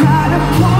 try to point